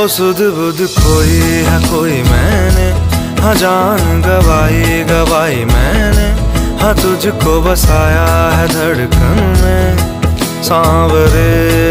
ओ सुध बुध खोई है कोई मैंने। हाँ जान गवाई गवाई मैंने। हाँ तुझको बसाया है धड़कन में। सांवरे